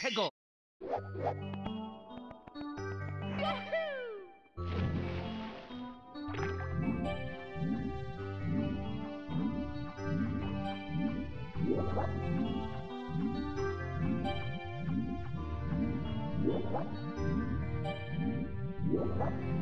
최고! What?